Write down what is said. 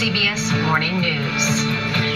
CBS Morning News.